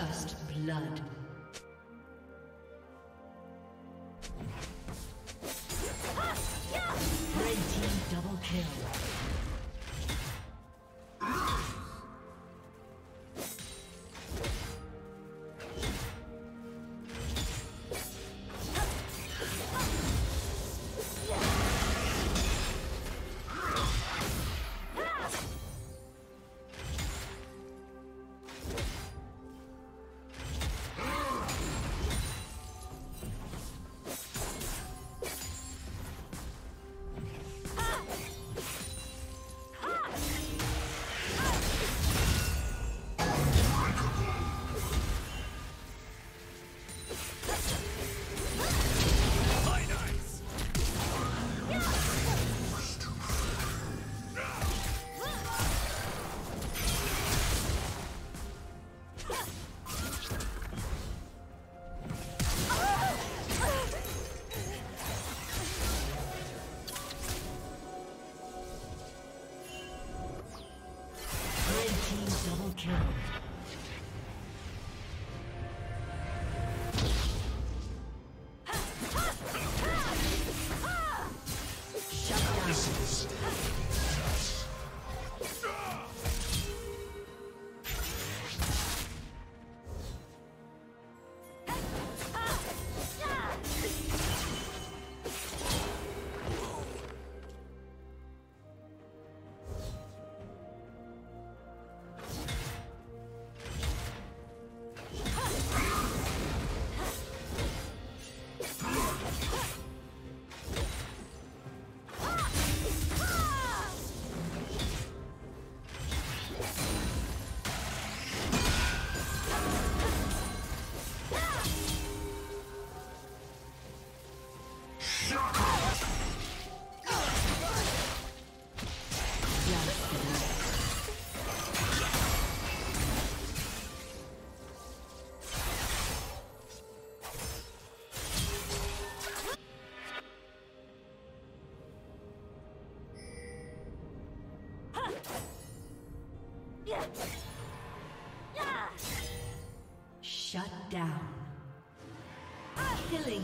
First blood.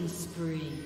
Spree.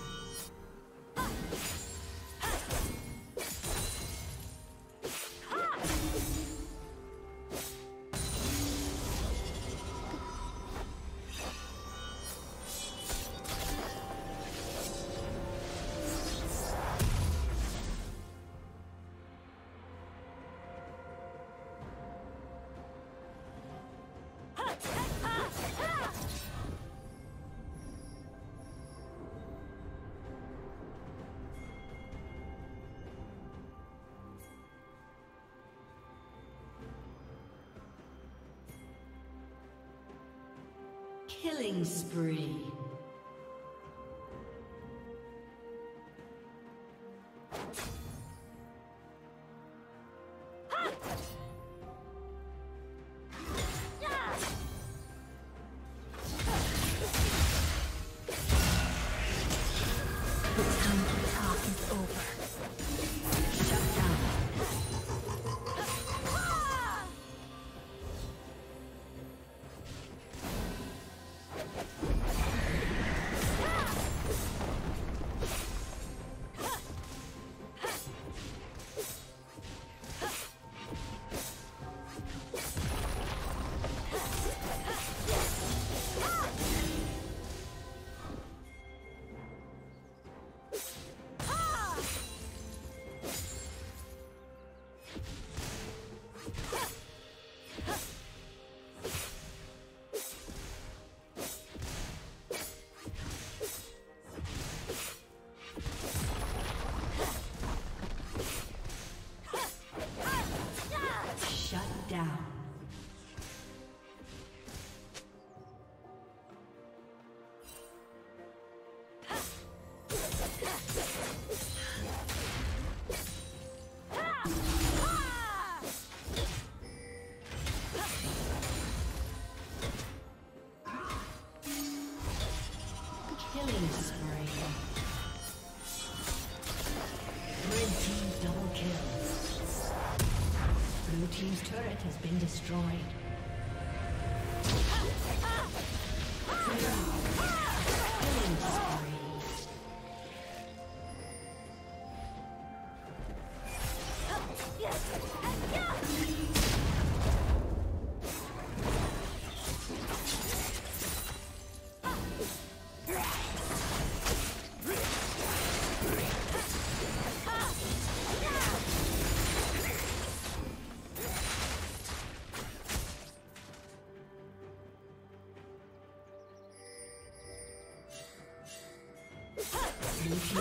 Killing spree. Been destroyed.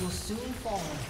will soon fall.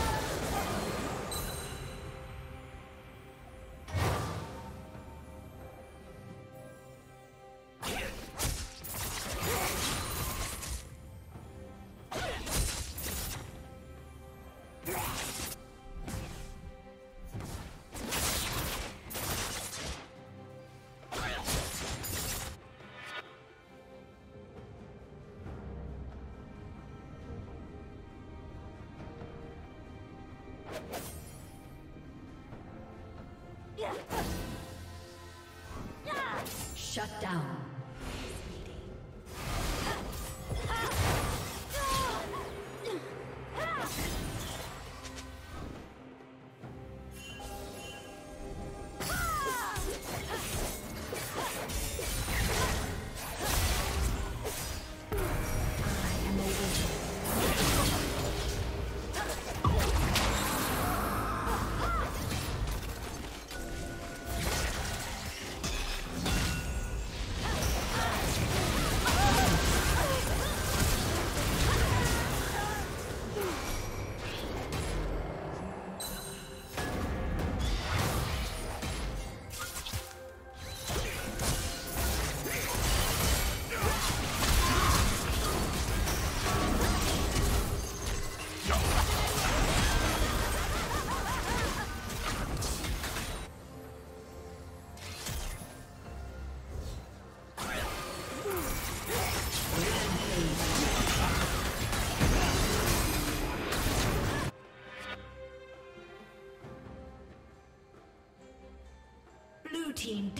Shut down.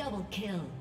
Double kill.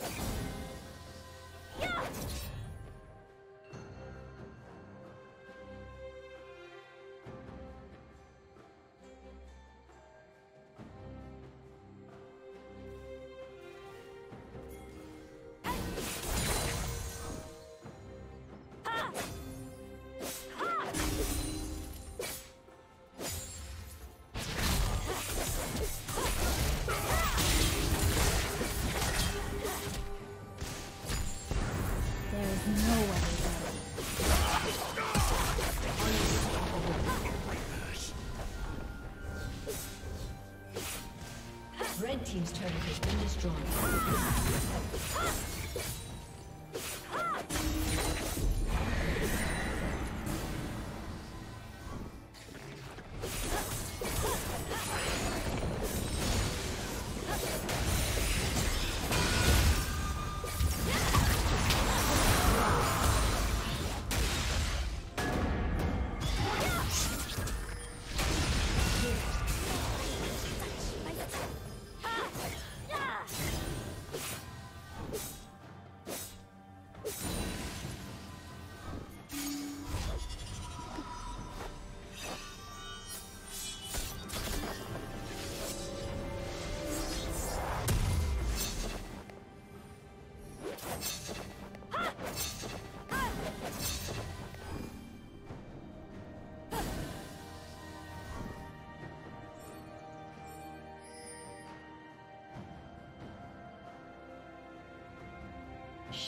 you destroyed.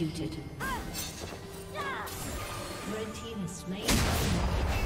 Executed. Red team is slain.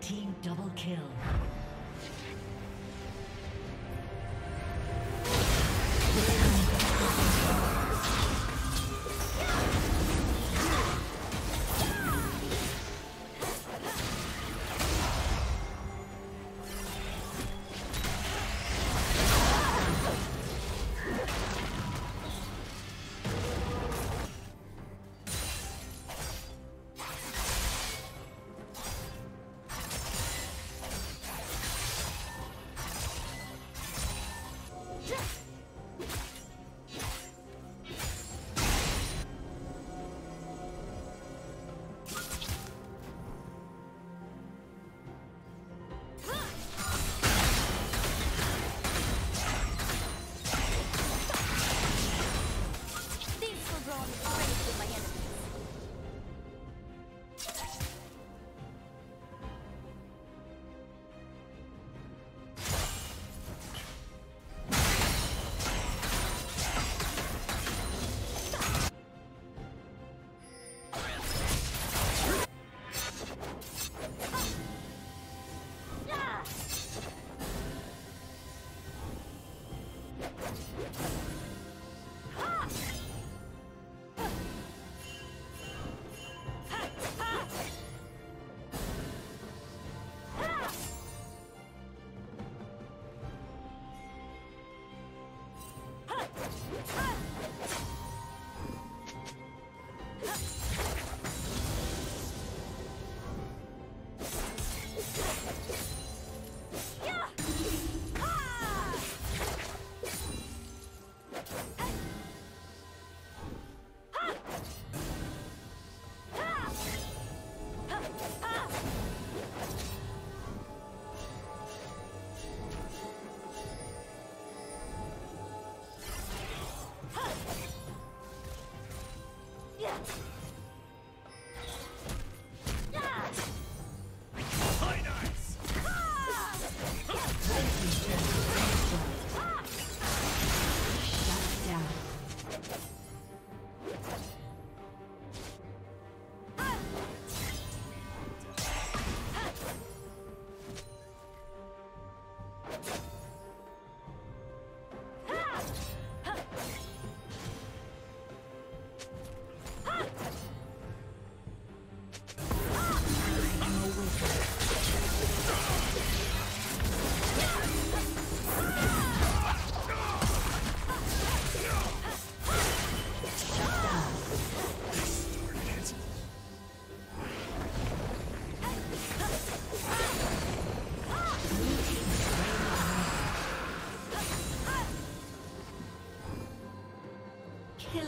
Team double kill.